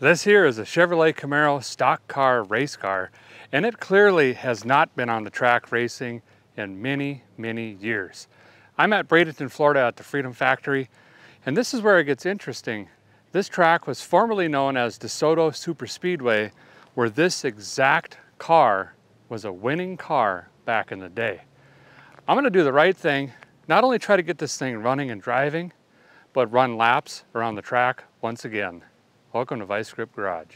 This here is a Chevrolet Camaro stock car race car, and it clearly has not been on the track racing in many, many years. I'm at Bradenton, Florida at the Freedom Factory, and this is where it gets interesting. This track was formerly known as DeSoto Super Speedway, where this exact car was a winning car back in the day. I'm gonna do the right thing, not only try to get this thing running and driving, but run laps around the track once again. Welcome to Vice Grip Garage.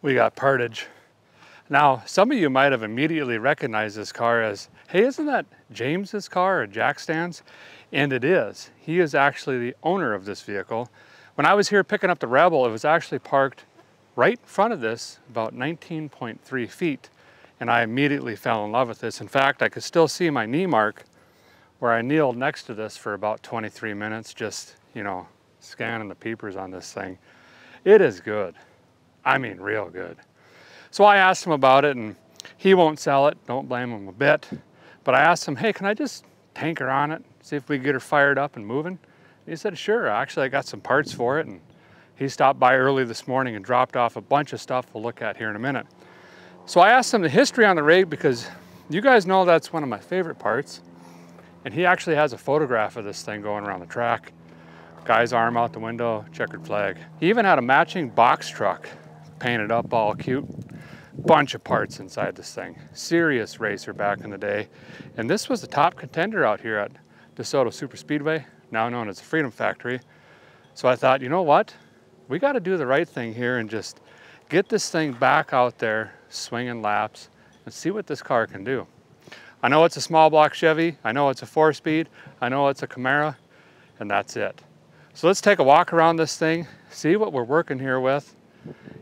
We got Partage now, some of you might have immediately recognized this car as, hey, isn't that James's car or Jack Stands? And it is. He is actually the owner of this vehicle. When I was here picking up the Rebel, it was actually parked right in front of this, about 19.3 feet. And I immediately fell in love with this. In fact, I could still see my knee mark where I kneeled next to this for about 23 minutes, just, you know, scanning the peepers on this thing. It is good. I mean, real good. So I asked him about it and he won't sell it, don't blame him a bit. But I asked him, hey, can I just tanker on it, see if we can get her fired up and moving? And he said, sure, actually I got some parts for it. And he stopped by early this morning and dropped off a bunch of stuff we'll look at here in a minute. So I asked him the history on the rig because you guys know that's one of my favorite parts. And he actually has a photograph of this thing going around the track. Guy's arm out the window, checkered flag. He even had a matching box truck painted up all cute bunch of parts inside this thing. Serious racer back in the day. And this was the top contender out here at DeSoto Super Speedway, now known as the Freedom Factory. So I thought, you know what? We got to do the right thing here and just get this thing back out there swinging laps and see what this car can do. I know it's a small block Chevy. I know it's a four speed. I know it's a Camaro and that's it. So let's take a walk around this thing, see what we're working here with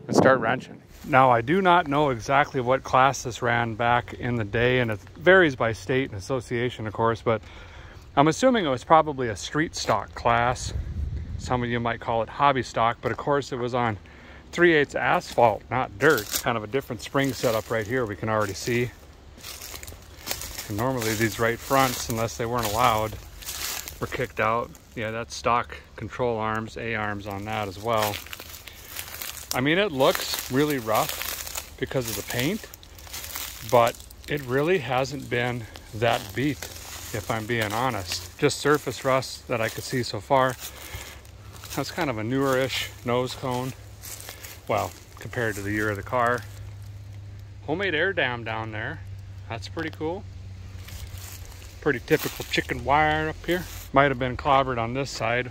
and start wrenching. Now, I do not know exactly what class this ran back in the day, and it varies by state and association, of course, but I'm assuming it was probably a street stock class. Some of you might call it hobby stock, but of course it was on 3 8 asphalt, not dirt. Kind of a different spring setup right here we can already see. And normally these right fronts, unless they weren't allowed, were kicked out. Yeah, that's stock control arms, A-arms on that as well. I mean, it looks really rough because of the paint, but it really hasn't been that beat, if I'm being honest. Just surface rust that I could see so far. That's kind of a newer-ish nose cone. Well, compared to the year of the car. Homemade air dam down there. That's pretty cool. Pretty typical chicken wire up here. Might have been clobbered on this side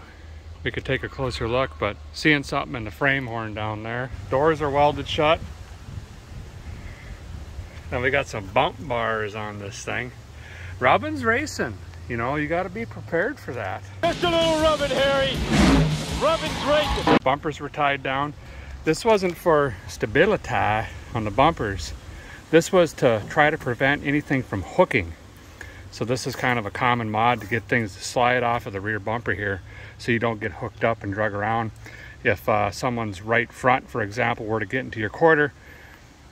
we could take a closer look, but seeing something in the frame horn down there. Doors are welded shut. And we got some bump bars on this thing. Robin's racing. You know, you gotta be prepared for that. Just a little rubbin, Harry. Rubbin's racing. Bumpers were tied down. This wasn't for stability on the bumpers. This was to try to prevent anything from hooking. So this is kind of a common mod to get things to slide off of the rear bumper here so you don't get hooked up and drug around. If uh, someone's right front, for example, were to get into your quarter,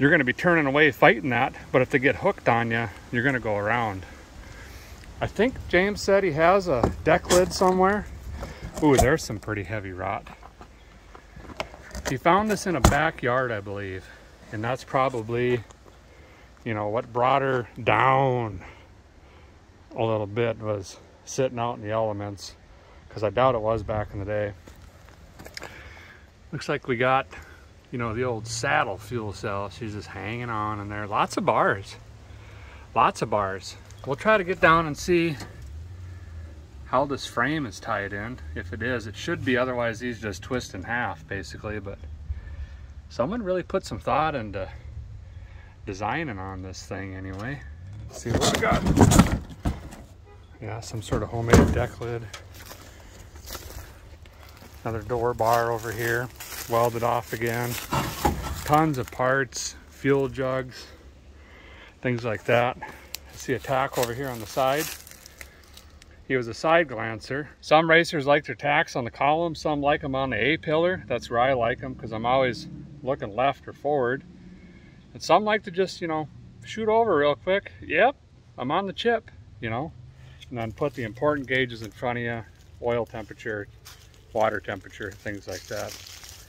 you're going to be turning away fighting that, but if they get hooked on you, you're going to go around. I think James said he has a deck lid somewhere. Ooh, there's some pretty heavy rot. He found this in a backyard, I believe, and that's probably, you know, what brought her down a little bit was sitting out in the elements because I doubt it was back in the day. Looks like we got, you know, the old saddle fuel cell. She's just hanging on in there. Lots of bars. Lots of bars. We'll try to get down and see how this frame is tied in. If it is, it should be. Otherwise, these just twist in half, basically. But someone really put some thought into designing on this thing anyway. Let's see what we got. Yeah, some sort of homemade deck lid. Another door bar over here, welded off again. Tons of parts, fuel jugs, things like that. I see a tack over here on the side. He was a side glancer. Some racers like their tacks on the column, some like them on the A-pillar. That's where I like them because I'm always looking left or forward. And some like to just, you know, shoot over real quick. Yep, I'm on the chip, you know. And then put the important gauges in front of you, oil temperature, water temperature, things like that.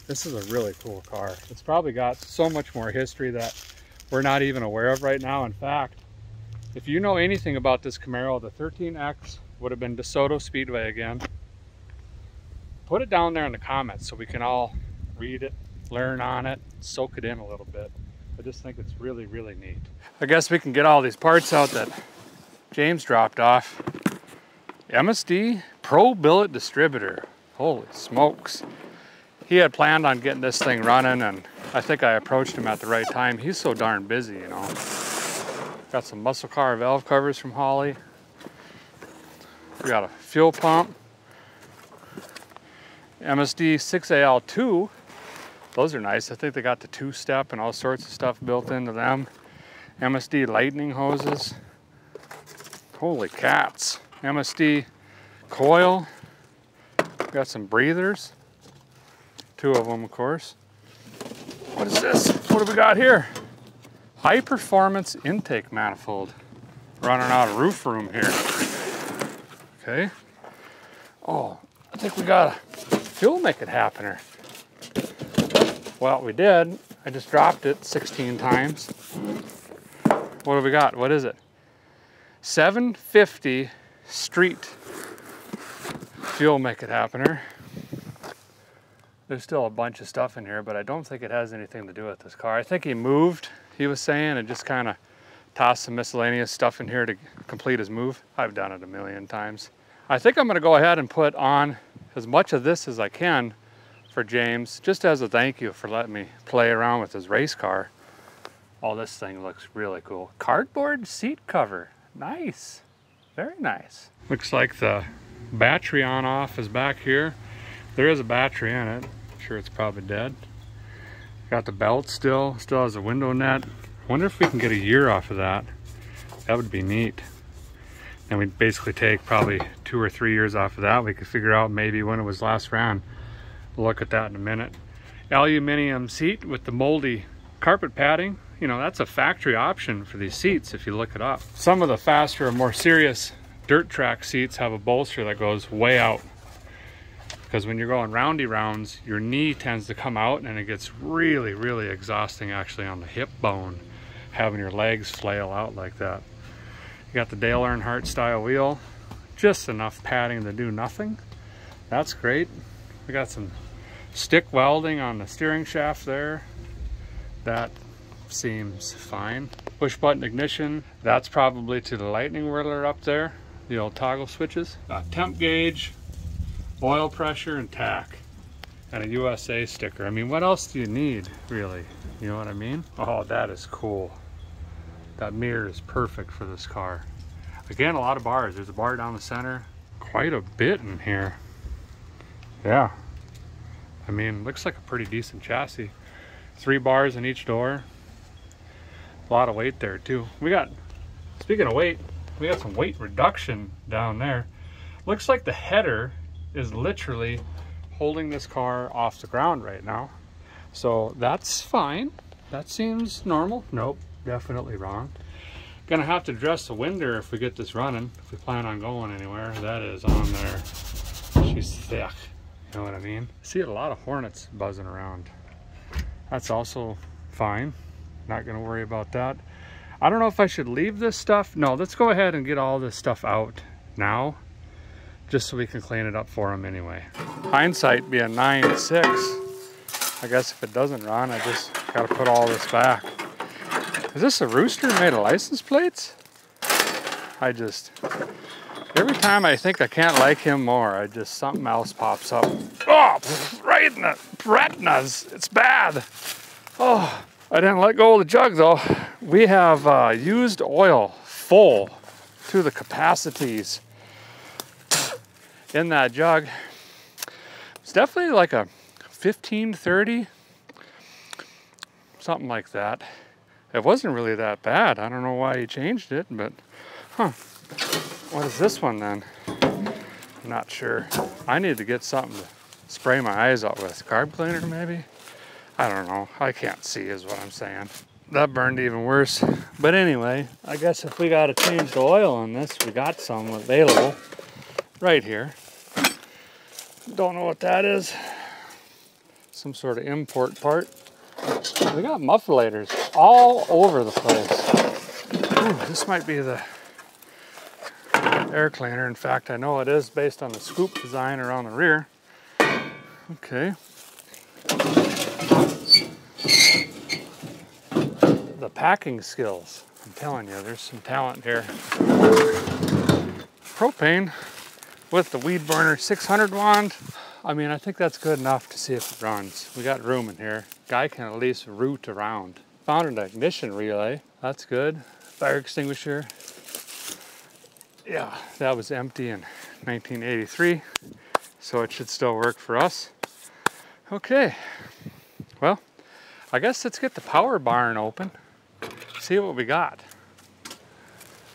This is a really cool car. It's probably got so much more history that we're not even aware of right now. In fact, if you know anything about this Camaro, the 13X would have been DeSoto Speedway again. Put it down there in the comments so we can all read it, learn on it, soak it in a little bit. I just think it's really, really neat. I guess we can get all these parts out that James dropped off. MSD Pro Billet Distributor. Holy smokes. He had planned on getting this thing running and I think I approached him at the right time. He's so darn busy, you know. Got some muscle car valve covers from Holley. We got a fuel pump. MSD 6AL2. Those are nice. I think they got the two-step and all sorts of stuff built into them. MSD lightning hoses. Holy cats. MSD coil. Got some breathers. Two of them, of course. What is this? What do we got here? High performance intake manifold. Running out of roof room here. Okay. Oh, I think we got a fuel make it happener. Well, we did. I just dropped it 16 times. What do we got? What is it? 750 street fuel make it happener. There's still a bunch of stuff in here, but I don't think it has anything to do with this car. I think he moved, he was saying, and just kind of tossed some miscellaneous stuff in here to complete his move. I've done it a million times. I think I'm gonna go ahead and put on as much of this as I can for James, just as a thank you for letting me play around with his race car. Oh, this thing looks really cool. Cardboard seat cover, nice, very nice. Looks like the battery on off is back here. There is a battery in it. I'm sure it's probably dead. Got the belt still, still has a window net. Wonder if we can get a year off of that. That would be neat. And we'd basically take probably two or three years off of that. We could figure out maybe when it was last ran. We'll look at that in a minute. Aluminium seat with the moldy carpet padding. You know, that's a factory option for these seats if you look it up. Some of the faster and more serious dirt track seats have a bolster that goes way out. Because when you're going roundy rounds, your knee tends to come out and it gets really, really exhausting actually on the hip bone, having your legs flail out like that. You got the Dale Earnhardt style wheel, just enough padding to do nothing. That's great. We got some stick welding on the steering shaft there. That seems fine. Push button ignition. That's probably to the lightning whirler up there. The old toggle switches. Uh, temp gauge, oil pressure, and tach. And a USA sticker. I mean, what else do you need, really? You know what I mean? Oh, that is cool. That mirror is perfect for this car. Again, a lot of bars. There's a bar down the center. Quite a bit in here. Yeah. I mean, looks like a pretty decent chassis. Three bars in each door. A lot of weight there too. We got, speaking of weight, we got some weight reduction down there. Looks like the header is literally holding this car off the ground right now. So that's fine. That seems normal. Nope, definitely wrong. Gonna have to dress the winder if we get this running, if we plan on going anywhere. That is on there. She's thick. You know what I mean? See a lot of hornets buzzing around. That's also fine. Not gonna worry about that. I don't know if I should leave this stuff. No, let's go ahead and get all this stuff out now, just so we can clean it up for them anyway. Hindsight being 9-6, I guess if it doesn't run, I just gotta put all this back. Is this a rooster made of license plates? I just, Every time I think I can't like him more, I just something else pops up. Oh, right in the retinas. It's bad. Oh, I didn't let go of the jug though. We have uh, used oil full to the capacities in that jug. It's definitely like a 15, 30, something like that. It wasn't really that bad. I don't know why he changed it, but huh. What is this one then? I'm not sure. I need to get something to spray my eyes out with. Carb cleaner, maybe? I don't know. I can't see is what I'm saying. That burned even worse. But anyway, I guess if we got to change the oil on this, we got some available right here. Don't know what that is. Some sort of import part. We got muffleters all over the place. Ooh, this might be the air cleaner. In fact, I know it is based on the scoop design around the rear. Okay. The packing skills. I'm telling you, there's some talent here. Propane with the weed burner 600 wand. I mean, I think that's good enough to see if it runs. We got room in here. Guy can at least root around. Found an ignition relay. That's good. Fire extinguisher. Yeah, that was empty in 1983, so it should still work for us. Okay, well, I guess let's get the power barn open, see what we got.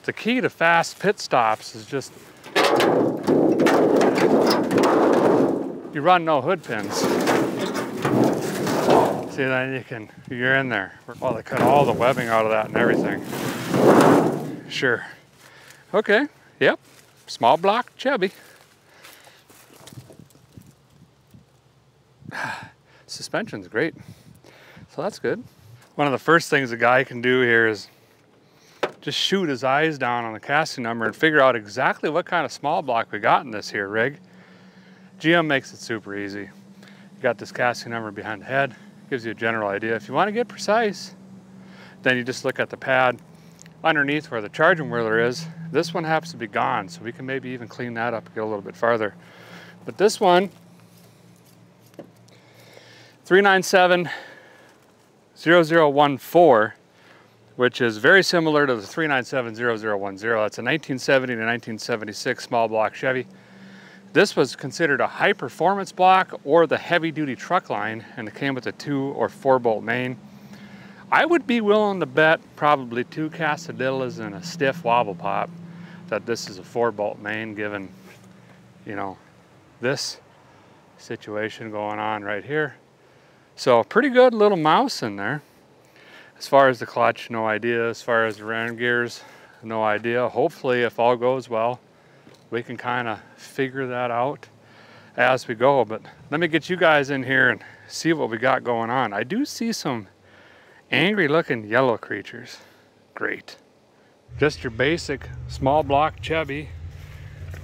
The key to fast pit stops is just you run no hood pins. See, then you can, you're in there. Well, they cut all the webbing out of that and everything. Sure. Okay, yep, small block Chevy. Suspension's great, so that's good. One of the first things a guy can do here is just shoot his eyes down on the casting number and figure out exactly what kind of small block we got in this here rig. GM makes it super easy. You got this casting number behind the head, gives you a general idea. If you want to get precise, then you just look at the pad underneath where the charging whirler is. This one happens to be gone, so we can maybe even clean that up and get a little bit farther. But this one, 397 0014, which is very similar to the 397 0010. That's a 1970 to 1976 small block Chevy. This was considered a high performance block or the heavy duty truck line and it came with a two or four bolt main. I would be willing to bet probably two Casadillas and a stiff wobble pop that this is a four bolt main given, you know, this situation going on right here. So pretty good little mouse in there. As far as the clutch, no idea. As far as the round gears, no idea. Hopefully, if all goes well, we can kind of figure that out as we go. But let me get you guys in here and see what we got going on. I do see some angry looking yellow creatures. Great. Just your basic small block Chevy.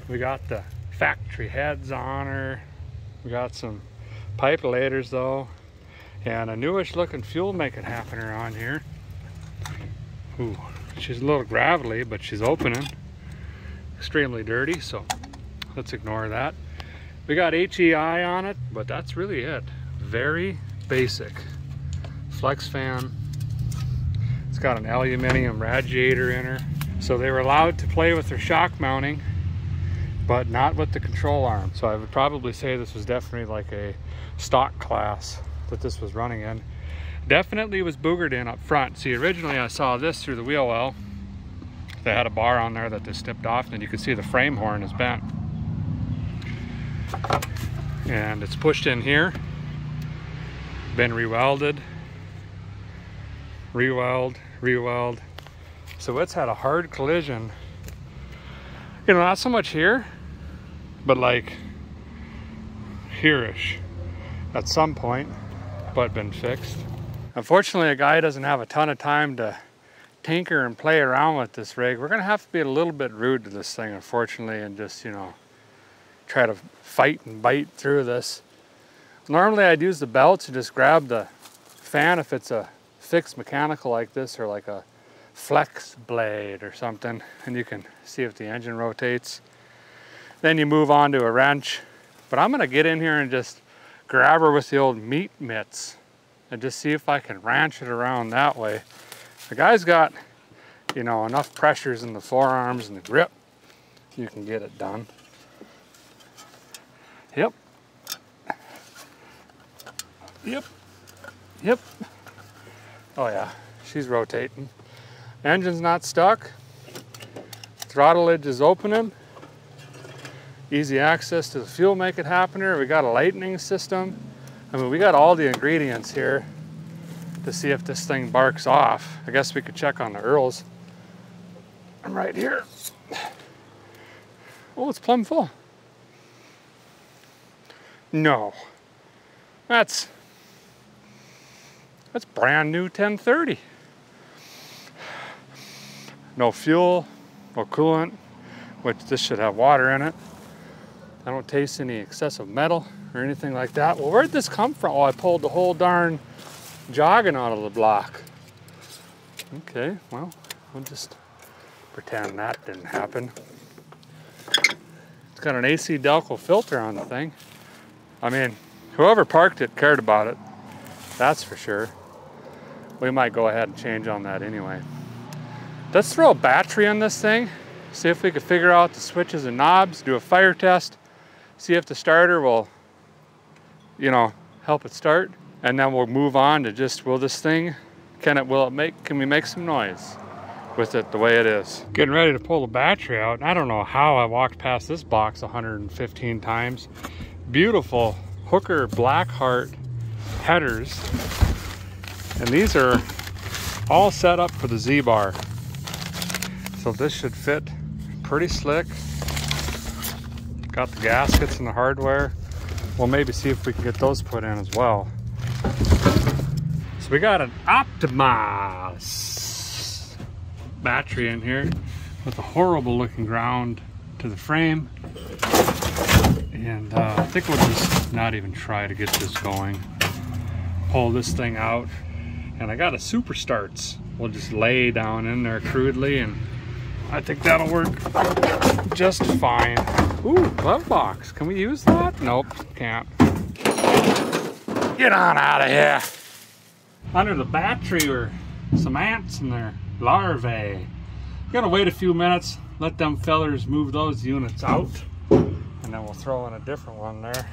We got the factory heads on her. We got some pipe laders though. And a newish looking fuel making happener on here. Ooh, she's a little gravelly, but she's opening extremely dirty, so let's ignore that. We got HEI on it, but that's really it. Very basic. Flex fan. It's got an aluminum radiator in her. So they were allowed to play with their shock mounting, but not with the control arm. So I would probably say this was definitely like a stock class that this was running in. Definitely was boogered in up front. See, originally I saw this through the wheel well they had a bar on there that they snipped off and you can see the frame horn is bent. And it's pushed in here, been rewelded, reweld, reweld. So it's had a hard collision. You know, not so much here, but like here-ish at some point, but been fixed. Unfortunately, a guy doesn't have a ton of time to tinker and play around with this rig. We're gonna have to be a little bit rude to this thing, unfortunately, and just, you know, try to fight and bite through this. Normally I'd use the belt to just grab the fan if it's a fixed mechanical like this or like a flex blade or something, and you can see if the engine rotates. Then you move on to a wrench. But I'm gonna get in here and just grab her with the old meat mitts and just see if I can wrench it around that way. The guy's got, you know, enough pressures in the forearms and the grip, you can get it done. Yep. Yep. Yep. Oh yeah, she's rotating. Engine's not stuck. Throttle edge is opening. Easy access to the fuel make it happen here. We got a lightning system. I mean, we got all the ingredients here to see if this thing barks off. I guess we could check on the Earls. I'm right here. Oh, it's plumb full. No. That's that's brand new 1030. No fuel, no coolant, which this should have water in it. I don't taste any excessive metal or anything like that. Well, where'd this come from? Oh, I pulled the whole darn jogging out of the block. Okay, well, we'll just pretend that didn't happen. It's got an AC Delco filter on the thing. I mean, whoever parked it cared about it. That's for sure. We might go ahead and change on that anyway. Let's throw a battery in this thing. See if we can figure out the switches and knobs, do a fire test, see if the starter will, you know, help it start. And then we'll move on to just, will this thing, can it, will it make, can we make some noise with it the way it is? Getting ready to pull the battery out. I don't know how I walked past this box 115 times. Beautiful Hooker Blackheart headers. And these are all set up for the Z-Bar. So this should fit pretty slick. Got the gaskets and the hardware. We'll maybe see if we can get those put in as well. So we got an Optimas battery in here with a horrible looking ground to the frame. And uh, I think we'll just not even try to get this going. Pull this thing out. And I got a super starts. We'll just lay down in there crudely and I think that'll work just fine. Ooh, glove box. Can we use that? Nope, can't. Get on out of here. Under the battery are some ants and their larvae. Gotta wait a few minutes, let them fellers move those units out, and then we'll throw in a different one there.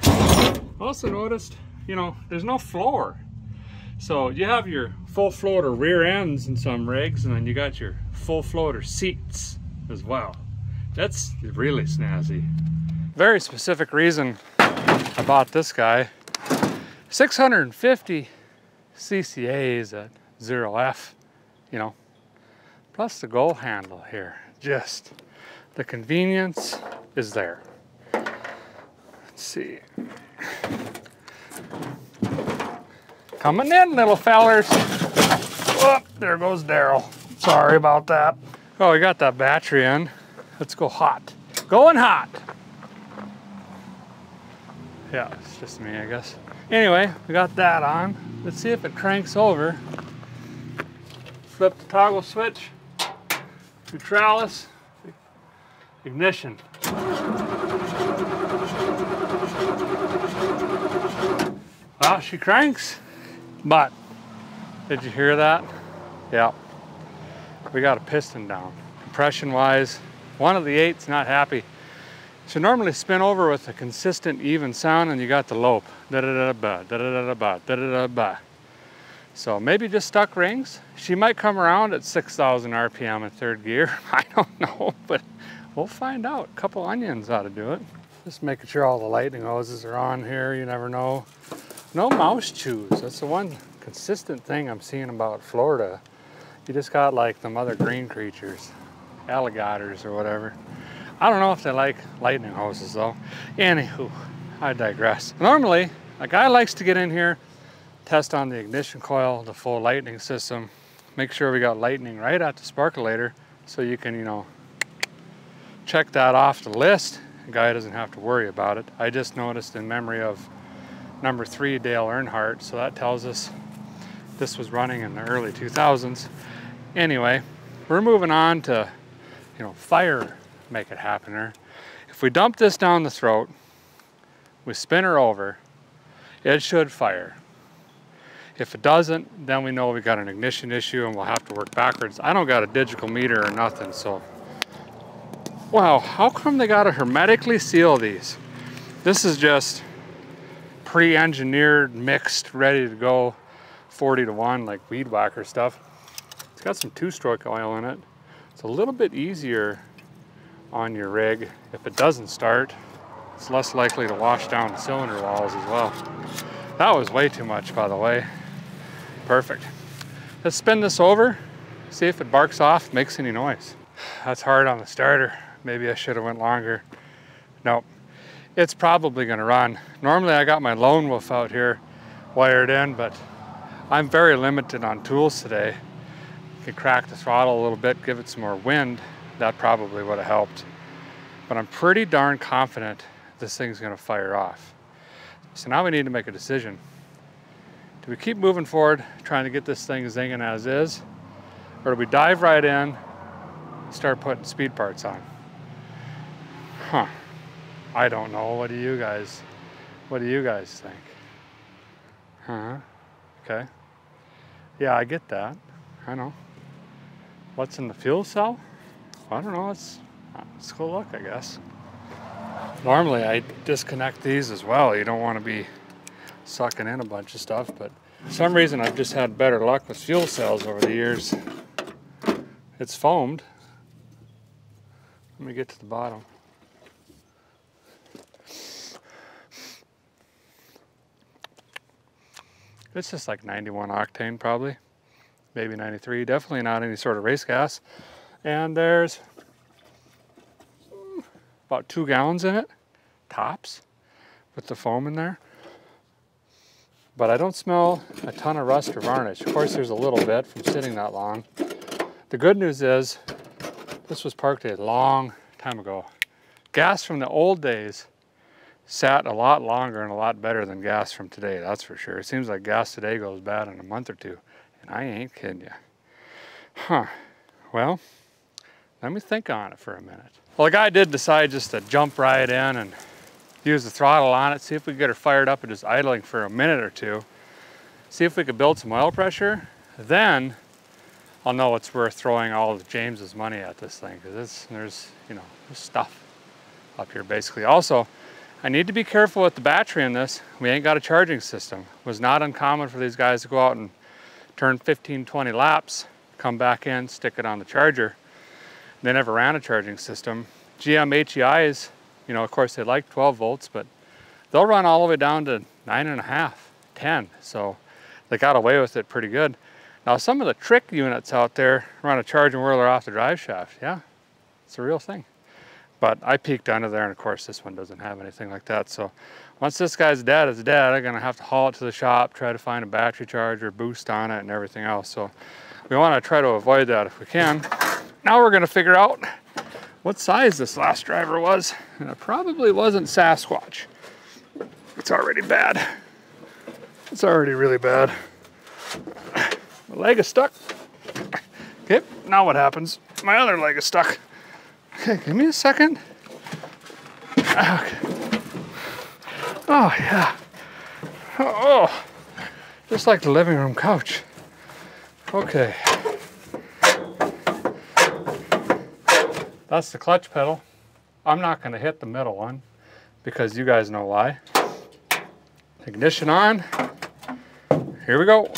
Also noticed, you know, there's no floor. So you have your full floater rear ends in some rigs, and then you got your full floater seats as well. That's really snazzy. Very specific reason I bought this guy. 650 CCAs at 0F, you know, plus the goal handle here. Just the convenience is there. Let's see. Coming in, little fellers. Oh, there goes Daryl. Sorry about that. Oh, we got that battery in. Let's go hot. Going hot. Yeah, it's just me, I guess. Anyway, we got that on. Let's see if it cranks over. Flip the toggle switch. Neutralis. Ignition. Well, she cranks, but did you hear that? Yeah we got a piston down. Compression wise, one of the eight's not happy. So normally spin over with a consistent even sound and you got the lope. Da da da ba, da da da ba, da da da ba. So maybe just stuck rings. She might come around at 6,000 RPM in third gear. I don't know, but we'll find out. A couple onions ought to do it. Just making sure all the lightning hoses are on here. You never know. No mouse chews. That's the one consistent thing I'm seeing about Florida. You just got like them other green creatures, alligators or whatever. I don't know if they like lightning hoses though. Anywho, I digress. Normally, a guy likes to get in here, test on the ignition coil, the full lightning system, make sure we got lightning right at the sparkulator so you can, you know, check that off the list. The guy doesn't have to worry about it. I just noticed in memory of number three, Dale Earnhardt, so that tells us this was running in the early 2000s. Anyway, we're moving on to, you know, fire make it happen there. If we dump this down the throat, we spin her over, it should fire. If it doesn't, then we know we got an ignition issue and we'll have to work backwards. I don't got a digital meter or nothing, so. Wow, how come they gotta hermetically seal these? This is just pre-engineered, mixed, ready to go, 40 to one, like weed whacker stuff. It's got some two-stroke oil in it. It's a little bit easier on your rig if it doesn't start. it's less likely to wash down the cylinder walls as well. That was way too much, by the way. Perfect. Let's spin this over, see if it barks off, makes any noise. That's hard on the starter. Maybe I should have went longer. Nope, it's probably gonna run. Normally I got my lone wolf out here wired in, but I'm very limited on tools today. Could crack the throttle a little bit, give it some more wind. That probably would have helped. But I'm pretty darn confident this thing's gonna fire off. So now we need to make a decision. Do we keep moving forward, trying to get this thing zinging as is? Or do we dive right in, start putting speed parts on? Huh. I don't know. What do you guys, what do you guys think? Huh? Okay. Yeah, I get that. I know. What's in the fuel cell? I don't know. Let's, let's go look, I guess. Normally I disconnect these as well. You don't want to be sucking in a bunch of stuff, but for some reason I've just had better luck with fuel cells over the years. It's foamed. Let me get to the bottom. It's just like 91 octane probably, maybe 93. Definitely not any sort of race gas. And there's about two gallons in it, tops, with the foam in there. But I don't smell a ton of rust or varnish. Of course, there's a little bit from sitting that long. The good news is this was parked a long time ago. Gas from the old days sat a lot longer and a lot better than gas from today, that's for sure. It seems like gas today goes bad in a month or two, and I ain't kidding you. Huh, well, let me think on it for a minute. Well, the guy did decide just to jump right in and use the throttle on it, see if we could get her fired up and just idling for a minute or two, see if we could build some oil pressure, then I'll know it's worth throwing all of James's money at this thing because there's, you know, there's stuff up here basically. Also, I need to be careful with the battery in this. We ain't got a charging system. It was not uncommon for these guys to go out and turn 15, 20 laps, come back in, stick it on the charger. They never ran a charging system. GM HEIs, you know, of course they like 12 volts, but they'll run all the way down to nine and a half, 10. So they got away with it pretty good. Now some of the trick units out there run a charging whirler off the drive shaft. Yeah, it's a real thing. But I peeked under there and of course this one doesn't have anything like that. So once this guy's dead, it's dead. I'm gonna have to haul it to the shop, try to find a battery charger, boost on it and everything else. So we wanna try to avoid that if we can. Now we're gonna figure out what size this last driver was. And it probably wasn't Sasquatch. It's already bad. It's already really bad. My leg is stuck. Okay, now what happens? My other leg is stuck. Okay, give me a second. Ah, okay. Oh, yeah. Oh, just like the living room couch. Okay. That's the clutch pedal. I'm not going to hit the middle one because you guys know why. Ignition on. Here we go.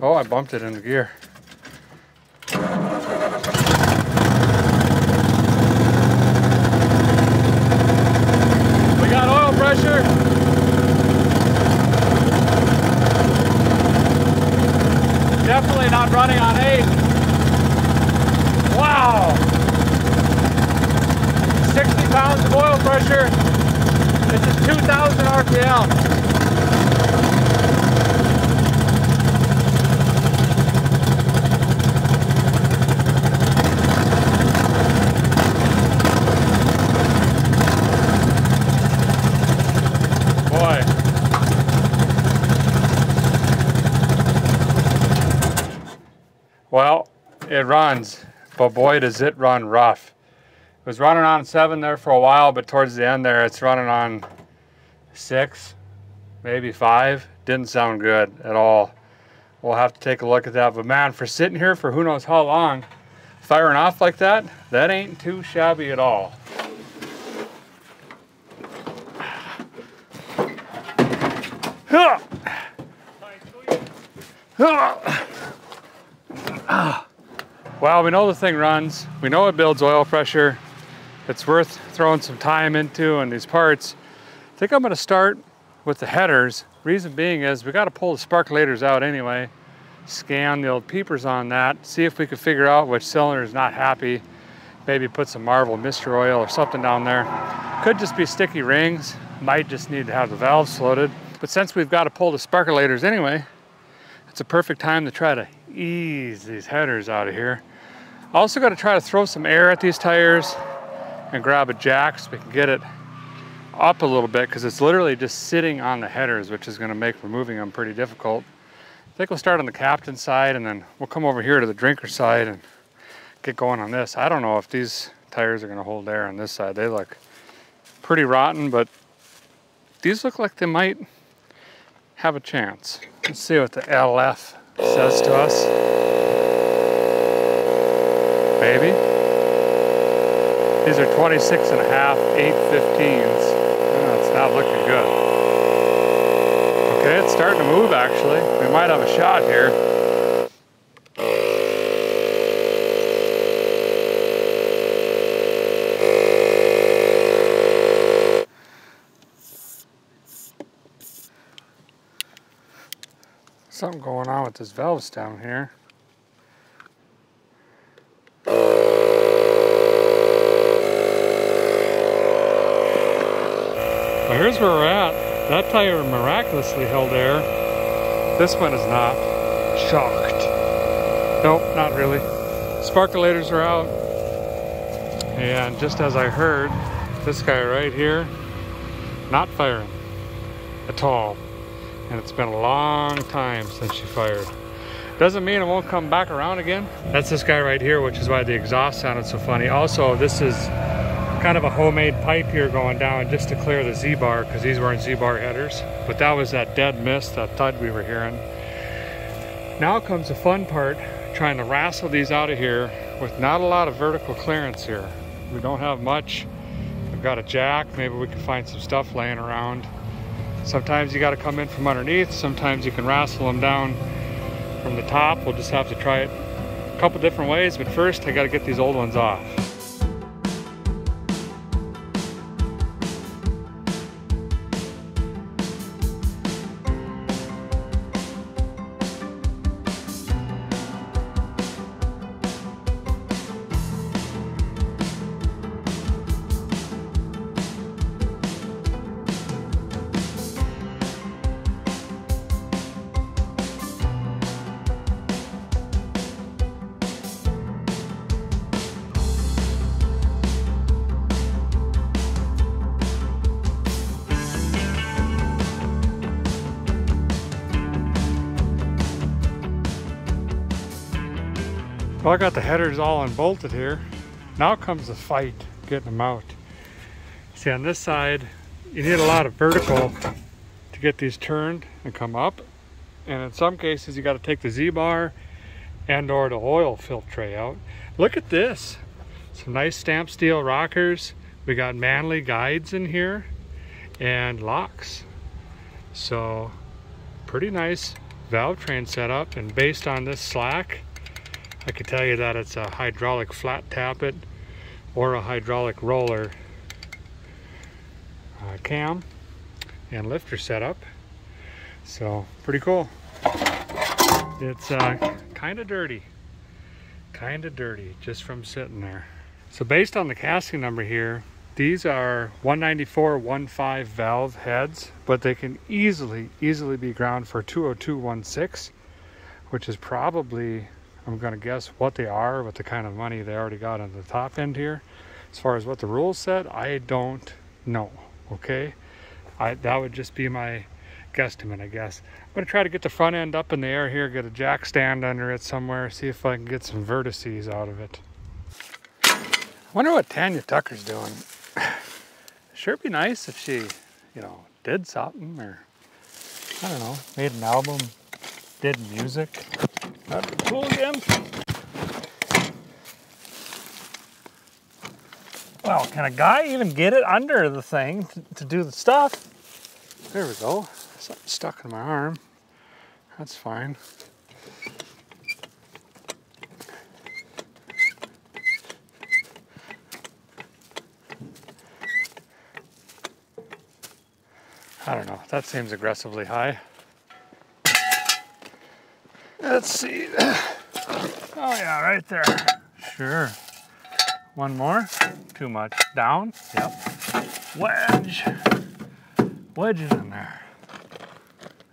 Oh, I bumped it into gear. pressure. Definitely not running on eight. Wow. 60 pounds of oil pressure. This is 2,000 RPM. Well, it runs, but boy does it run rough. It was running on seven there for a while, but towards the end there, it's running on six, maybe five. Didn't sound good at all. We'll have to take a look at that. But man, for sitting here for who knows how long, firing off like that, that ain't too shabby at all. Well, we know the thing runs. We know it builds oil pressure. it's worth throwing some time into and these parts. I think I'm gonna start with the headers. Reason being is we gotta pull the sparkulators out anyway, scan the old peepers on that, see if we can figure out which cylinder is not happy, maybe put some Marvel Mystery Oil or something down there. Could just be sticky rings, might just need to have the valves floated. But since we've got to pull the sparkulators anyway, it's a perfect time to try to ease these headers out of here. Also got to try to throw some air at these tires and grab a jack so we can get it up a little bit because it's literally just sitting on the headers, which is going to make removing them pretty difficult. I think we'll start on the captain side and then we'll come over here to the drinker side and get going on this. I don't know if these tires are going to hold air on this side. They look pretty rotten, but these look like they might have a chance. Let's see what the LF says to us. Maybe. These are 26 and a half, 815s. Oh, it's not looking good. Okay, it's starting to move actually. We might have a shot here. Something going on with this valves down here. We're at. That tire miraculously held air. This one is not. Shocked. Nope, not really. Sparkulators are out. And just as I heard, this guy right here, not firing at all. And it's been a long time since she fired. Doesn't mean it won't come back around again. That's this guy right here, which is why the exhaust sounded so funny. Also, this is kind of a homemade pipe here going down just to clear the Z-bar because these weren't Z-bar headers. But that was that dead mist, that thud we were hearing. Now comes the fun part, trying to wrestle these out of here with not a lot of vertical clearance here. We don't have much. We've got a jack, maybe we can find some stuff laying around. Sometimes you gotta come in from underneath, sometimes you can wrestle them down from the top. We'll just have to try it a couple different ways, but first I gotta get these old ones off. Headers all unbolted here. Now comes the fight, getting them out. See, on this side, you need a lot of vertical to get these turned and come up. And in some cases, you got to take the Z-bar and or the oil filter tray out. Look at this. Some nice stamped steel rockers. We got Manley guides in here and locks. So pretty nice valve train setup. And based on this slack, I can tell you that it's a hydraulic flat tappet or a hydraulic roller uh, cam and lifter setup. So pretty cool. It's uh, kind of dirty, kind of dirty just from sitting there. So based on the casting number here, these are 194-15 valve heads, but they can easily, easily be ground for 20216, which is probably I'm going to guess what they are with the kind of money they already got on the top end here. As far as what the rules said, I don't know. Okay, I that would just be my guesstimate, I guess. I'm going to try to get the front end up in the air here, get a jack stand under it somewhere, see if I can get some vertices out of it. I wonder what Tanya Tucker's doing. Sure be nice if she, you know, did something or I don't know, made an album, did music. Time the tool again. Well, can a guy even get it under the thing to, to do the stuff? There we go. Something stuck in my arm. That's fine. I don't know, that seems aggressively high. Let's see. Oh yeah, right there. Sure. One more. Too much. Down. Yep. Wedge. Wedge is in there.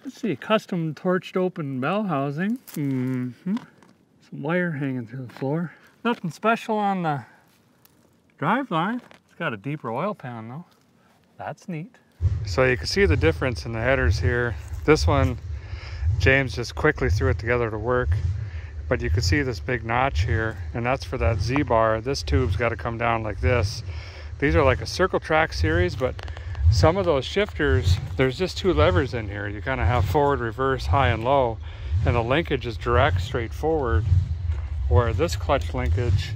Let's see. Custom torched open bell housing. Mm-hmm. Some wire hanging through the floor. Nothing special on the drive line. It's got a deeper oil pan though. That's neat. So you can see the difference in the headers here. This one, James just quickly threw it together to work but you can see this big notch here and that's for that Z-bar. This tube's got to come down like this. These are like a circle track series, but some of those shifters, there's just two levers in here. You kind of have forward, reverse, high and low, and the linkage is direct, straight forward, where this clutch linkage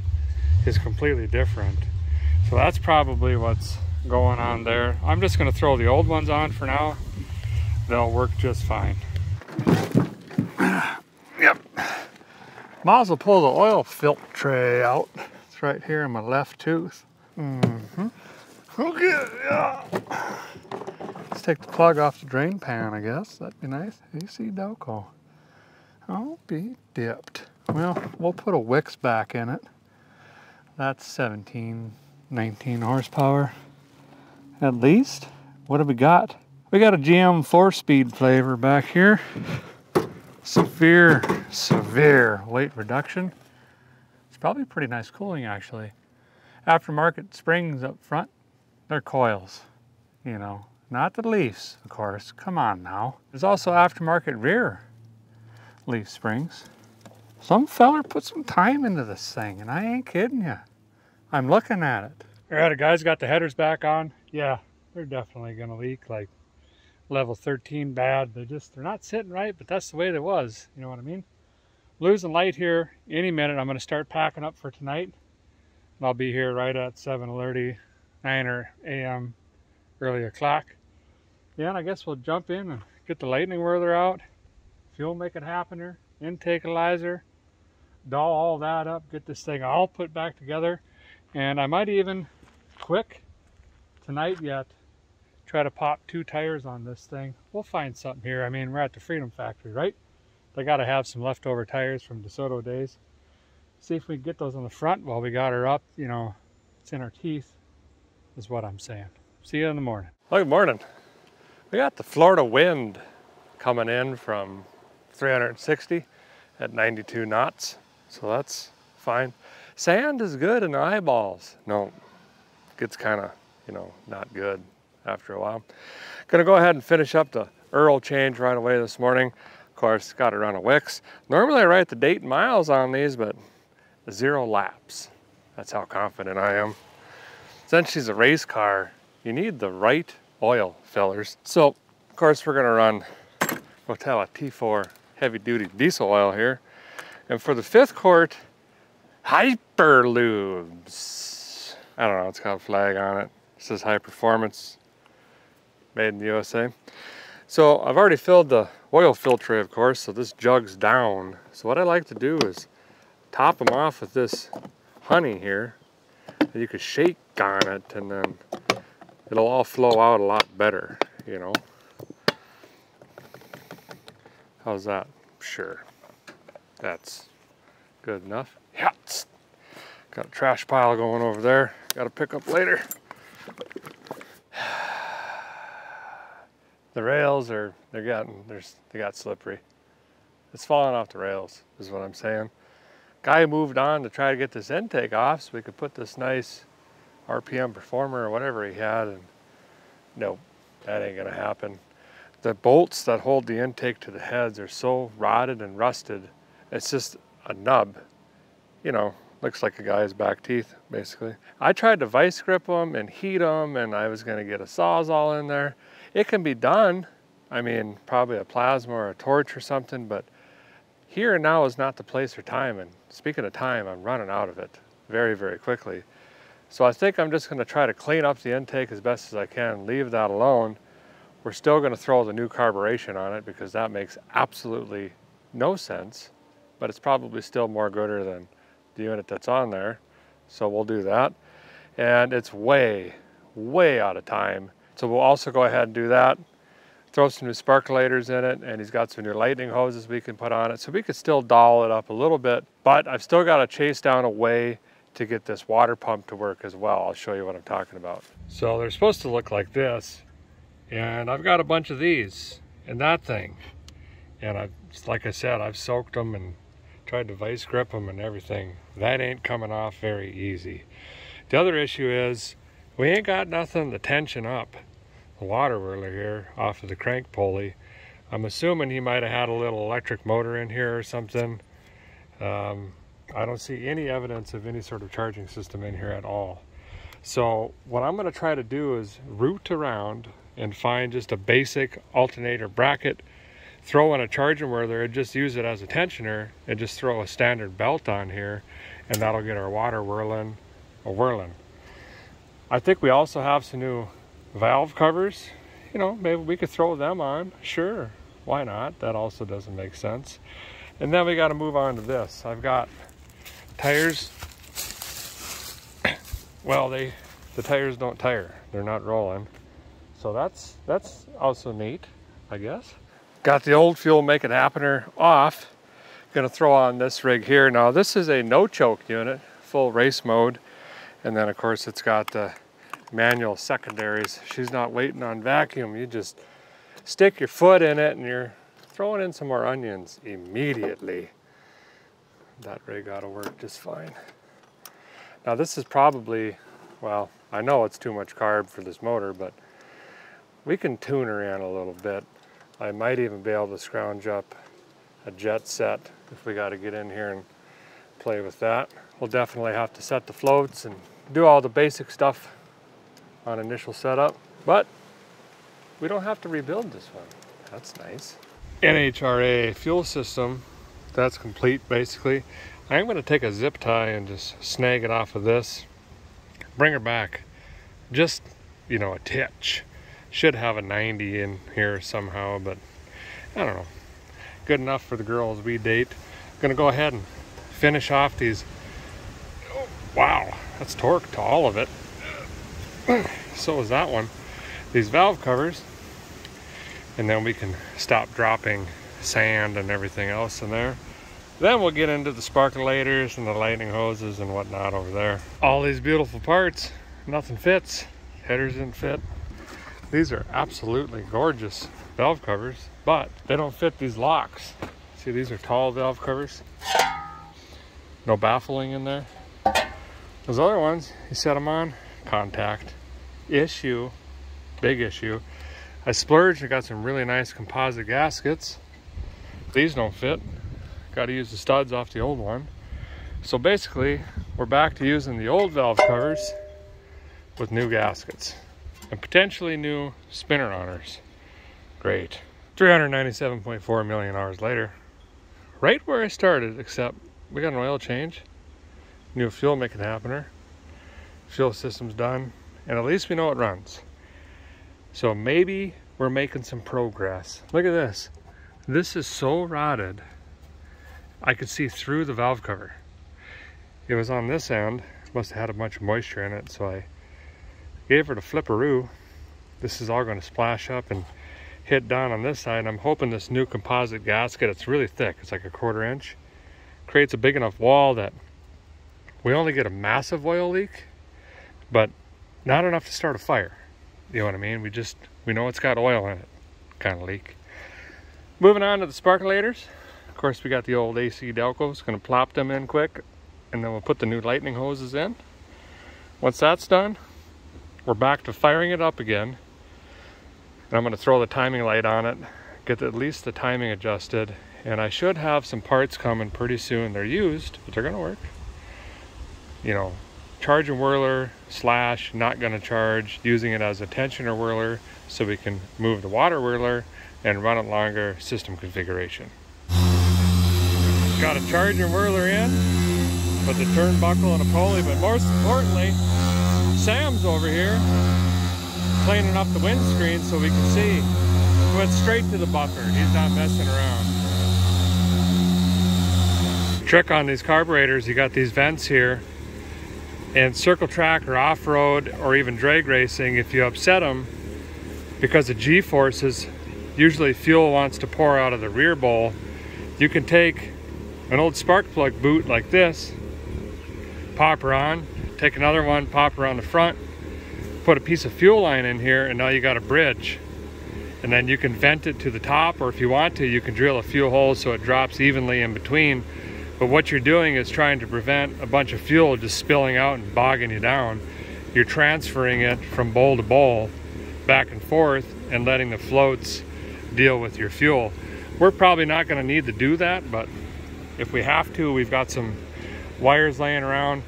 is completely different. So that's probably what's going on there. I'm just gonna throw the old ones on for now. They'll work just fine. Might as well pull the oil filter tray out. It's right here in my left tooth. Mm-hmm. Okay, yeah. Let's take the plug off the drain pan, I guess. That'd be nice. AC Delco. I'll be dipped. Well, we'll put a Wix back in it. That's 17, 19 horsepower at least. What have we got? We got a GM four-speed flavor back here severe, severe weight reduction. It's probably pretty nice cooling actually. Aftermarket springs up front, they're coils, you know, not the leafs, of course. Come on now. There's also aftermarket rear leaf springs. Some feller put some time into this thing, and I ain't kidding you. I'm looking at it. All right, the guys got the headers back on. Yeah, they're definitely gonna leak like level 13 bad. They just, they're not sitting right, but that's the way it was. You know what I mean? Losing light here any minute. I'm going to start packing up for tonight. And I'll be here right at 7.30, 9 or a.m. early o'clock. Yeah, and I guess we'll jump in and get the lightning whirler out. Fuel make it happen happener, intake analyzer, doll all that up, get this thing all put back together. And I might even, quick, tonight yet, try to pop two tires on this thing. We'll find something here. I mean, we're at the Freedom Factory, right? They got to have some leftover tires from DeSoto days. See if we can get those on the front while we got her up. You know, it's in our teeth, is what I'm saying. See you in the morning. Well, good morning. We got the Florida wind coming in from 360 at 92 knots. So that's fine. Sand is good in eyeballs. No, it gets kind of, you know, not good after a while. Gonna go ahead and finish up the Earl change right away this morning. Of course, got it on a Wix. Normally I write the date and miles on these, but zero laps. That's how confident I am. Since she's a race car, you need the right oil fillers. So, of course, we're gonna run Rotella T4 heavy duty diesel oil here. And for the fifth quart, Hyperlubes. I don't know, it's got a flag on it. It says high performance made in the USA. So I've already filled the oil filter, of course, so this jug's down. So what I like to do is top them off with this honey here. And you could shake on it and then it'll all flow out a lot better, you know. How's that? Sure. That's good enough. Yeah. Got a trash pile going over there. Got to pick up later. The rails are they're getting there's they got slippery. It's falling off the rails is what I'm saying. Guy moved on to try to get this intake off so we could put this nice RPM performer or whatever he had and no, that ain't gonna happen. The bolts that hold the intake to the heads are so rotted and rusted. It's just a nub, you know, looks like a guy's back teeth, basically. I tried to vice grip them and heat them and I was gonna get a Sawzall in there it can be done. I mean, probably a plasma or a torch or something, but here and now is not the place or time. And speaking of time, I'm running out of it very, very quickly. So I think I'm just gonna try to clean up the intake as best as I can, leave that alone. We're still gonna throw the new carburation on it because that makes absolutely no sense, but it's probably still more gooder than the unit that's on there. So we'll do that. And it's way, way out of time so we'll also go ahead and do that. throw some new sparkulators in it, and he's got some new lightning hoses we can put on it. So we could still doll it up a little bit, but I've still got to chase down a way to get this water pump to work as well. I'll show you what I'm talking about. So they're supposed to look like this, and I've got a bunch of these and that thing. And I, like I said, I've soaked them and tried to vice grip them and everything. That ain't coming off very easy. The other issue is we ain't got nothing to tension up the water whirler here off of the crank pulley. I'm assuming he might have had a little electric motor in here or something. Um, I don't see any evidence of any sort of charging system in here at all. So what I'm going to try to do is root around and find just a basic alternator bracket, throw in a charging whirler and just use it as a tensioner and just throw a standard belt on here and that'll get our water whirling or whirling. I think we also have some new valve covers. You know, maybe we could throw them on. Sure, why not? That also doesn't make sense. And then we got to move on to this. I've got tires. well, they the tires don't tire. They're not rolling. So that's that's also neat, I guess. Got the old fuel make it happener off. Gonna throw on this rig here. Now this is a no choke unit, full race mode. And then of course it's got the manual secondaries. She's not waiting on vacuum. You just stick your foot in it and you're throwing in some more onions immediately. That rig ought to work just fine. Now this is probably, well, I know it's too much carb for this motor, but we can tune her in a little bit. I might even be able to scrounge up a jet set if we got to get in here and play with that. We'll definitely have to set the floats and do all the basic stuff on initial setup, but we don't have to rebuild this one. That's nice. NHRA fuel system, that's complete basically. I'm going to take a zip tie and just snag it off of this, bring her back, just, you know, a titch should have a 90 in here somehow, but I don't know. Good enough for the girls we date. gonna go ahead and finish off these. Oh, wow, that's torque to all of it. so is that one. These valve covers, and then we can stop dropping sand and everything else in there. Then we'll get into the sparkulators and the lightning hoses and whatnot over there. All these beautiful parts, nothing fits. Headers didn't fit. These are absolutely gorgeous valve covers, but they don't fit these locks. See, these are tall valve covers. No baffling in there. Those other ones, you set them on, contact. Issue, big issue. I splurged and got some really nice composite gaskets. These don't fit. Got to use the studs off the old one. So basically, we're back to using the old valve covers with new gaskets and potentially new spinner honors. Great. 397.4 million hours later, right where I started, except we got an oil change, new fuel making happener, fuel system's done, and at least we know it runs. So maybe we're making some progress. Look at this. This is so rotted, I could see through the valve cover. It was on this end, must have had a bunch of moisture in it, so I gave her the flipperoo. This is all going to splash up and hit down on this side. I'm hoping this new composite gasket, it's really thick, it's like a quarter inch, creates a big enough wall that we only get a massive oil leak, but not enough to start a fire. You know what I mean? We just, we know it's got oil in it, kind of leak. Moving on to the sparkulators. Of course, we got the old AC Delcos. Gonna plop them in quick, and then we'll put the new lightning hoses in. Once that's done, we're back to firing it up again. And I'm gonna throw the timing light on it, get at least the timing adjusted, and I should have some parts coming pretty soon. They're used, but they're gonna work. You know, charge and whirler slash not gonna charge, using it as a tensioner whirler so we can move the water whirler and run it longer system configuration. Got a charge and whirler in, put the turnbuckle and a pulley, but most importantly, Sam's over here cleaning up the windscreen so we can see. He went straight to the buffer. He's not messing around. Trick on these carburetors, you got these vents here. And circle track or off-road or even drag racing, if you upset them because of G-forces, usually fuel wants to pour out of the rear bowl, you can take an old spark plug boot like this, pop her on, take another one, pop her on the front, put a piece of fuel line in here, and now you got a bridge. And then you can vent it to the top, or if you want to, you can drill a fuel hole so it drops evenly in between. But what you're doing is trying to prevent a bunch of fuel just spilling out and bogging you down. You're transferring it from bowl to bowl, back and forth, and letting the floats deal with your fuel. We're probably not going to need to do that, but if we have to, we've got some wires laying around.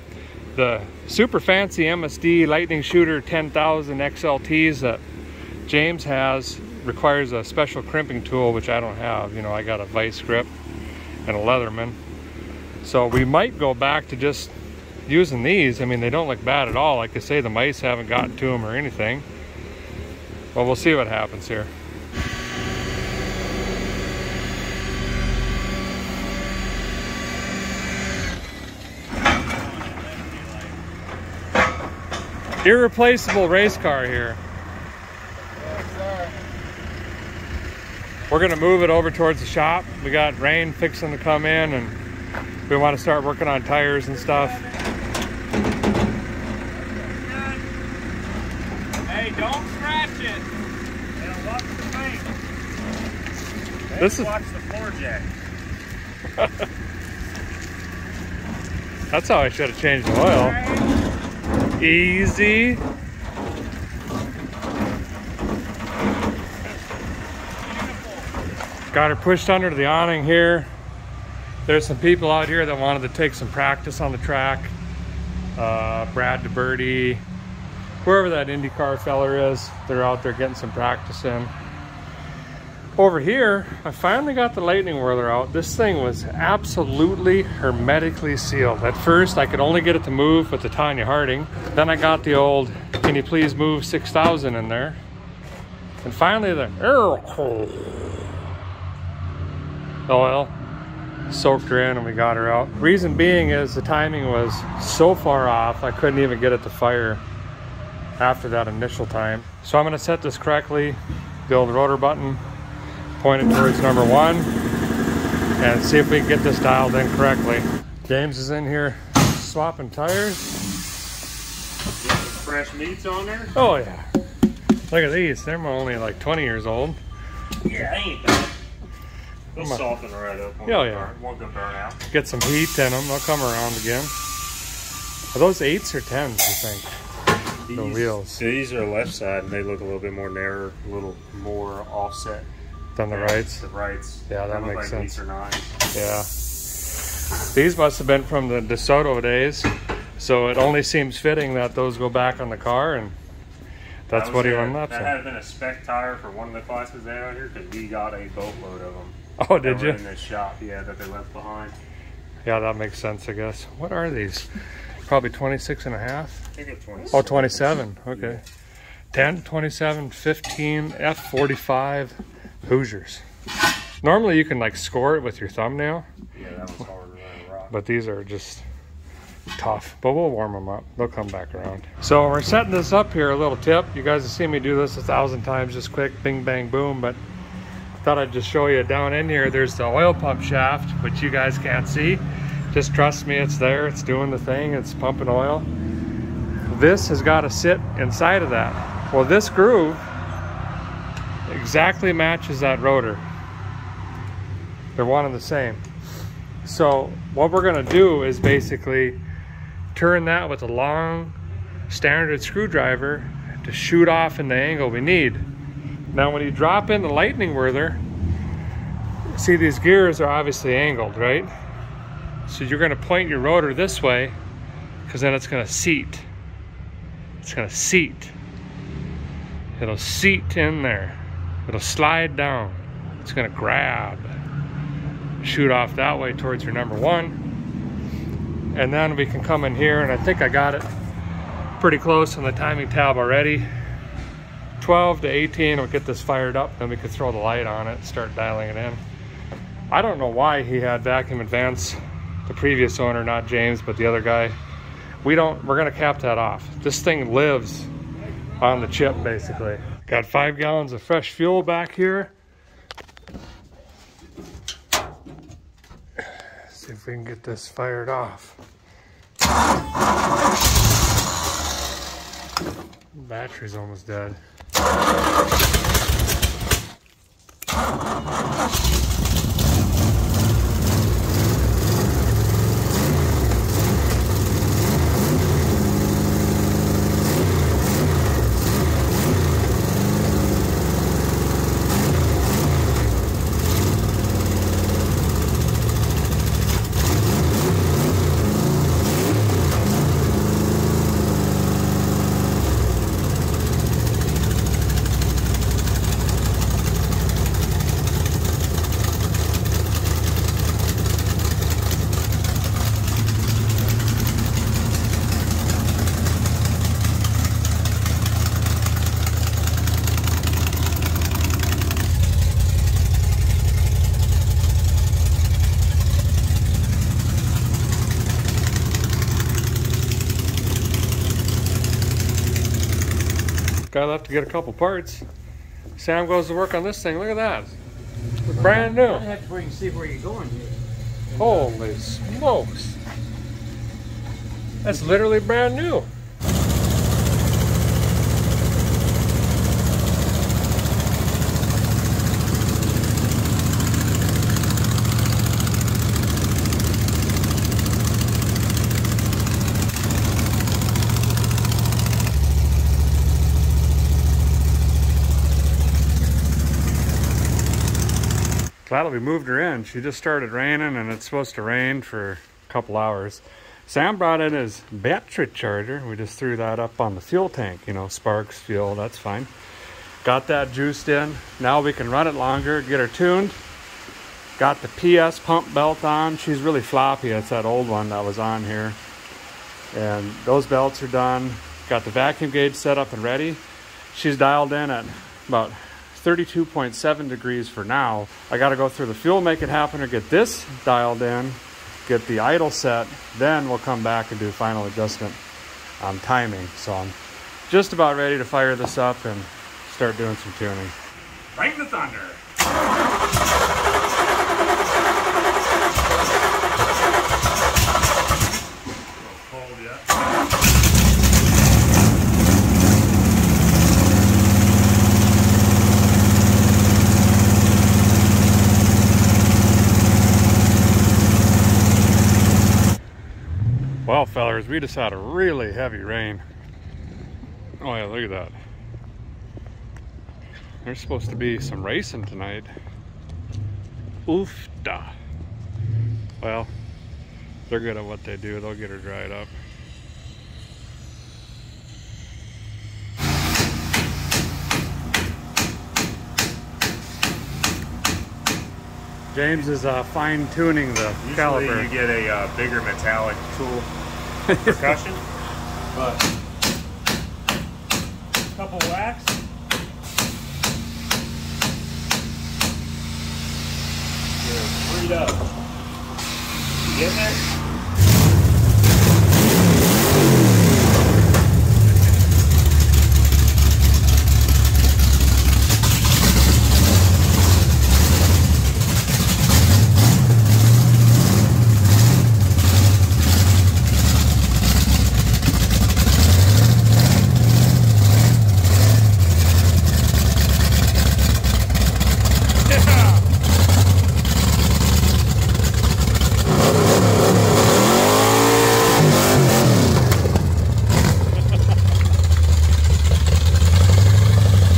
The super fancy MSD Lightning Shooter 10,000 XLTs that James has requires a special crimping tool, which I don't have. You know, I got a vice grip and a Leatherman. So we might go back to just using these. I mean, they don't look bad at all. Like I say, the mice haven't gotten to them or anything. But we'll see what happens here. Irreplaceable race car here. We're gonna move it over towards the shop. We got rain fixing to come in and we want to start working on tires and stuff. Hey, don't scratch it. And watch the paint. This is Watch the floor jack. that's how I should have changed the oil. Easy. Got her pushed under the awning here. There's some people out here that wanted to take some practice on the track. Uh, Brad DeBerty, whoever that IndyCar feller is, they're out there getting some practice in. Over here, I finally got the lightning whirler out. This thing was absolutely hermetically sealed. At first, I could only get it to move with the Tonya Harding. Then I got the old, can you please move 6000 in there? And finally the oil soaked her in and we got her out. Reason being is the timing was so far off, I couldn't even get it to fire after that initial time. So I'm gonna set this correctly, the old rotor button, point it towards number one, and see if we can get this dialed in correctly. James is in here swapping tires. Fresh meats on there? Oh yeah. Look at these, they're only like 20 years old. Yeah, they ain't bad. They'll on. soften right up. Won't Yeah, yeah. burn- Won't go burn out. Get some heat in them, they'll come around again. Are those eights or tens, you think? The wheels. These are left side and they look a little bit more narrow, a little more offset. Than the rights? The rights. Yeah, that makes like sense. Eights or nines. Yeah. These must have been from the DeSoto days, so it only seems fitting that those go back on the car, and that's That what he a- run laps That had been a spec tire for one of the classes they had out here because we got a boatload of them. Oh, did were you? In this shop, yeah, that they left behind. Yeah, that makes sense, I guess. What are these? Probably 26 and a half? I think it's 20. Oh, 27. Okay. 10, 27, 15, F45 Hoosiers. Normally you can like score it with your thumbnail, Yeah, that was harder than a rock. but these are just tough. But we'll warm them up. They'll come back around. So we're setting this up here. A little tip. You guys have seen me do this a thousand times, just quick, bing, bang, boom. But thought I'd just show you down in here. There's the oil pump shaft, which you guys can't see. Just trust me, it's there. It's doing the thing. It's pumping oil. This has got to sit inside of that. Well, this groove exactly matches that rotor. They're one and the same. So what we're gonna do is basically turn that with a long standard screwdriver to shoot off in the angle we need. Now when you drop in the lightning whirler, see these gears are obviously angled, right? So you're gonna point your rotor this way because then it's gonna seat. It's gonna seat. It'll seat in there. It'll slide down. It's gonna grab shoot off that way towards your number one. And then we can come in here and I think I got it pretty close on the timing tab already. 12 to 18 will get this fired up, then we could throw the light on it, start dialing it in. I don't know why he had vacuum advance, the previous owner, not James, but the other guy. We don't, we're gonna cap that off. This thing lives on the chip, basically. Got five gallons of fresh fuel back here. See if we can get this fired off. Battery's almost dead. Come on. Guy left to get a couple parts. Sam goes to work on this thing. Look at that. It's brand new. I have to wait and see where you're going here. Holy smokes. That's literally brand new. We moved her in. She just started raining and it's supposed to rain for a couple hours. Sam brought in his battery charger. We just threw that up on the fuel tank, you know, sparks, fuel, that's fine. Got that juiced in. Now we can run it longer, get her tuned. Got the PS pump belt on. She's really floppy. It's that old one that was on here. And those belts are done. Got the vacuum gauge set up and ready. She's dialed in at about 32.7 degrees for now. I got to go through the fuel, make it happen, or get this dialed in, get the idle set, then we'll come back and do final adjustment on timing. So I'm just about ready to fire this up and start doing some tuning. Bring the thunder. Cold yet? Well, fellers, we just had a really heavy rain. Oh yeah, look at that. There's supposed to be some racing tonight. Oofda. Well, they're good at what they do. They'll get her dried up. James is uh, fine tuning the Usually caliper. you get a uh, bigger metallic tool percussion, but couple whacks. You're freed up. You getting there?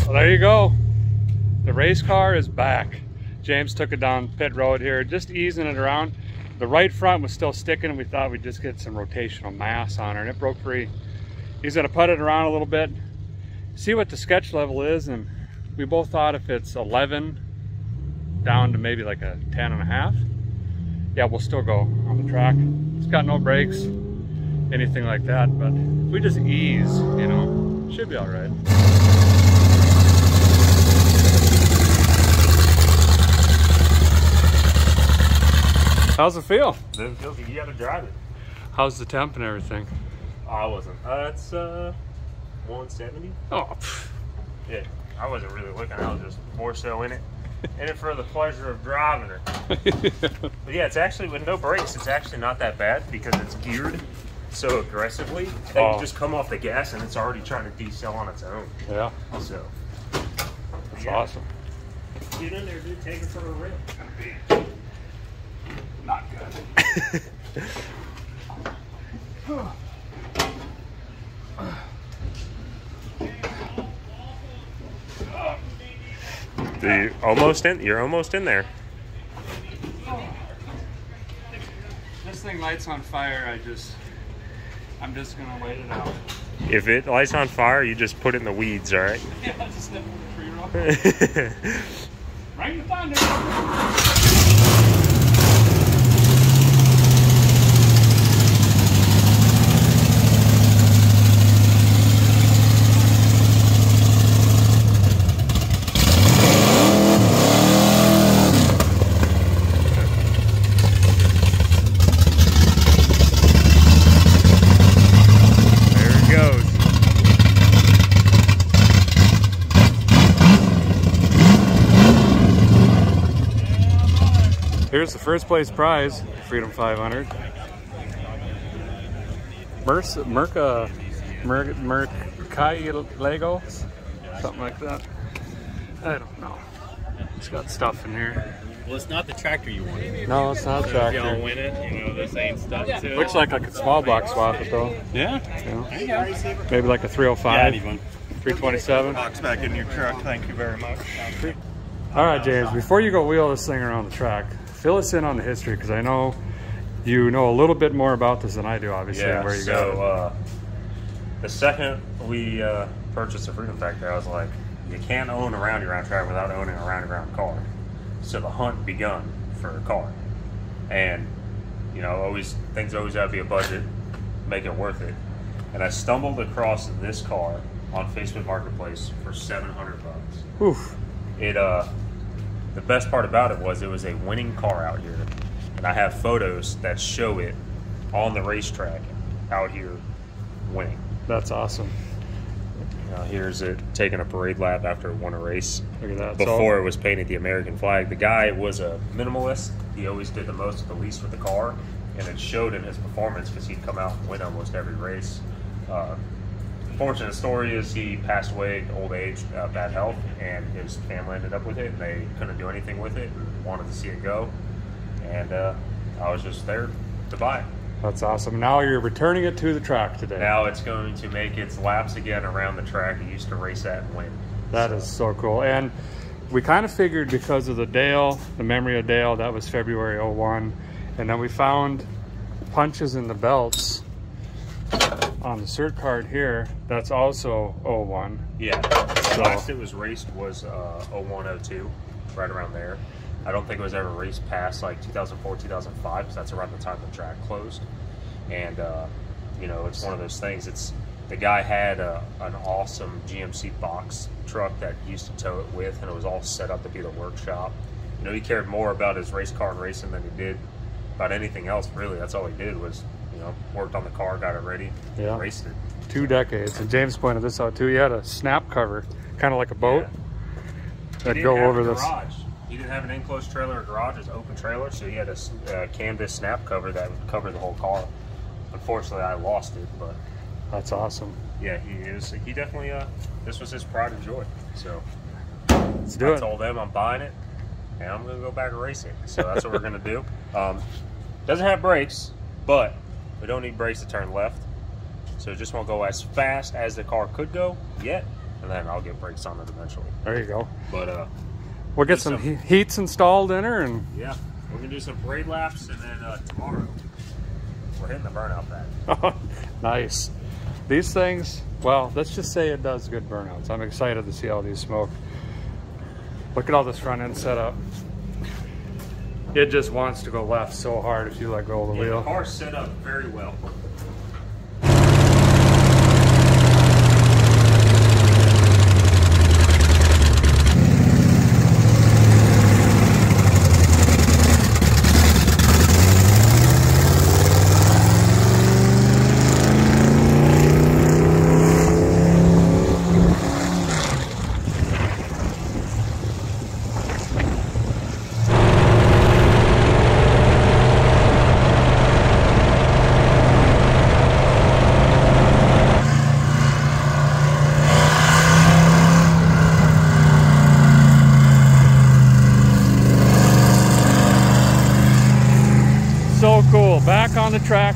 Well, there you go. The race car is back. James took it down pit road here, just easing it around. The right front was still sticking. We thought we'd just get some rotational mass on her, and it broke free. He's gonna put it around a little bit, see what the sketch level is, and we both thought if it's 11 down to maybe like a 10 and a half, yeah, we'll still go on the track. It's got no brakes, anything like that, but if we just ease, you know, should be all right. How's it feel? Then feels like you gotta drive it. How's the temp and everything? Oh, I wasn't. Uh, it's uh, 170. Oh, pff, Yeah, I wasn't really looking. I was just more so in it. in it for the pleasure of driving it. but yeah, it's actually with no brakes. It's actually not that bad because it's geared so aggressively that Oh. you just come off the gas and it's already trying to decel on its own. yeah, So that's Yeah. awesome. get in there, dude. Take it for a rip. Not good. You almost in. You're almost in there. This thing lights on fire. I just, I'm just gonna wait it out. If it lights on fire, you just put it in the weeds. All right. Yeah, just let it free roll. Bring the thunder. There it goes. Here's the first place prize, Freedom 500. Merc, Merca, Merc, Merc, uh, Lego, something like that. I don't know. It's got stuff in here. Well, it's not the tractor you wanted. No, it's not a If y'all tractor. win it, you know, this ain't stuck to it. Looks like I could small block swap it though. Yeah. You know? There. Maybe like a oh Yeah, 305, anyone. 327. box back in your truck. Thank you very much. All right, James, before you go wheel this thing around the track, fill us in on the history because I know you know a little bit more about this than I do, obviously, Yeah. where you so it. uh, the second we uh, purchased the Freedom Factory, I was like, you can't own a round round track without owning a round round car. So the hunt begun for a car, and you know, always things always got to be a budget, make it worth it. And I stumbled across this car on Facebook Marketplace for seven hundred bucks. Oof. It uh, the best part about it was it was a winning car out here, and I have photos that show it on the racetrack out here winning. That's awesome. Here's it taking a parade lap after it won a race. Look at that. Before it was painted the American flag, the guy was a minimalist. He always did the most with the least with the car, and it showed in his performance because he'd come out and win almost every race. Uh, fortunate story is he passed away old age, uh, bad health, and his family ended up with it, and they couldn't do anything with it and wanted to see it go. And uh, I was just there to buy it. That's awesome. Now you're returning it to the track today. Now it's going to make its laps again around the track it used to race at and win. That is so cool. And we kind of figured because of the Dale, the memory of Dale, that was February 01. And then we found punches in the belts on the cert card here. That's also 01. Yeah. So- Last it was raced was uh, 0102, right around there. I don't think it was ever raced past like 2004, 2005, because that's around the time the track closed. And, uh, you know, it's one of those things. It's The guy had a, an awesome GMC box truck that he used to tow it with, and it was all set up to be the workshop. You know, he cared more about his race car and racing than he did about anything else, really. That's all he did was, you know, worked on the car, got it ready, Yeah. raced it. Two decades. And James pointed this out too. He had a snap cover, kind of like a boat, He that go over this. garage. He didn't have an enclosed trailer or garage. It was open trailer, so he had a uh, canvas snap cover that would cover the whole car. Unfortunately, I lost it, but That's awesome. yeah, he is. He definitely. Uh, this was his pride and joy. So Let's do I it. told them I'm buying it, and I'm gonna go back and race it. So that's what we're gonna do. Um, doesn't have brakes, but we don't need brakes to turn left. So it just won't go as fast as the car could go yet, and then I'll get brakes on it eventually. There you go. But uh, We'll get some some- he- heats installed in her and Yeah, we're gonna do some parade laps, and then uh, tomorrow we're hitting the burnout pad. nice. These things, well, let's just say it does good burnouts. I'm excited to see how these smoke. Look at all this front end setup. It just wants to go left so hard if you let go of the Yeah, the wheel. car's set up very well.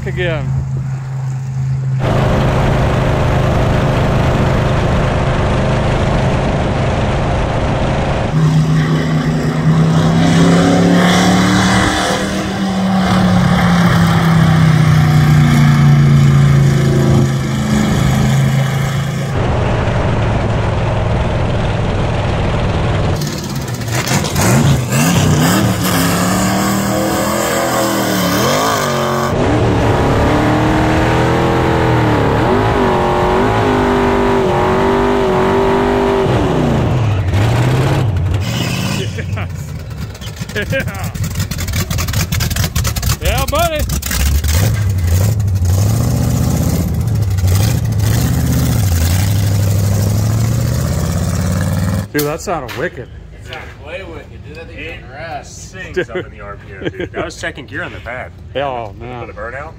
Again. Yeah. Yeah, buddy. Dude, that sounded wicked. Way wicked, dude. That thing's on rest. Sings up in the RPM, dude. That was second gear on the pad. Oh, For the man. burnout.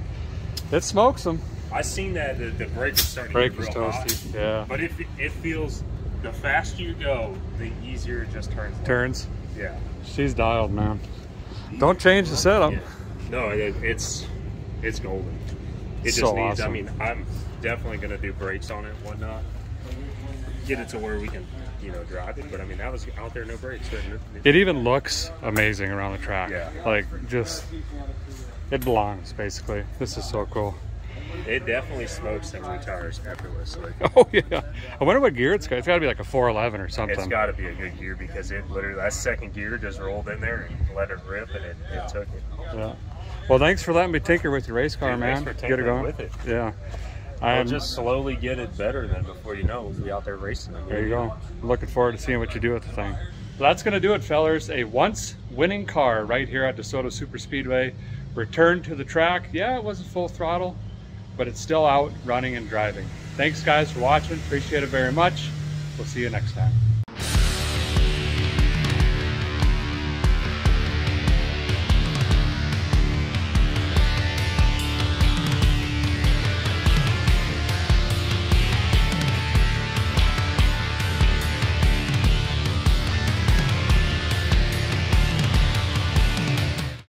It smokes them. I seen that the, the brake was starting Brake to was get real hot. toasty. Yeah. But it, it feels, the faster you go, the easier it just turns. left. Turns. Yeah. She's dialed, man. Don't change the setup. Yeah. No, it, it's it's golden. It just So needs. awesome. I mean, I'm definitely gonna do brakes on it, and whatnot. Get it to where we can, you know, drive it. But I mean, that was out there, no brakes. It- It even looks amazing around the track. Yeah. Like, just, it belongs, basically. This is so cool. It definitely smokes them new tires effortlessly. Oh, yeah. I wonder what gear it's got. It's got to be like a 411 or something. It's got to be a good gear because it literally that second gear just rolled in there and let it rip, and it, it took it. Yeah. Well, thanks for letting me tinker with your race car, Dude, man. thanks for Get it going. with it. Yeah. I'll I'm just slowly get it better. Then before you know, we'll be out there racing. again. There you go. I'm looking forward to seeing what you do with the thing. Well, that's going to do it, fellers. A once winning car right here at DeSoto Super Speedway. Returned to the track. Yeah, it wasn't full throttle, but it's still out running and driving. Thanks, guys, for watching. Appreciate it very much. We'll see you next time.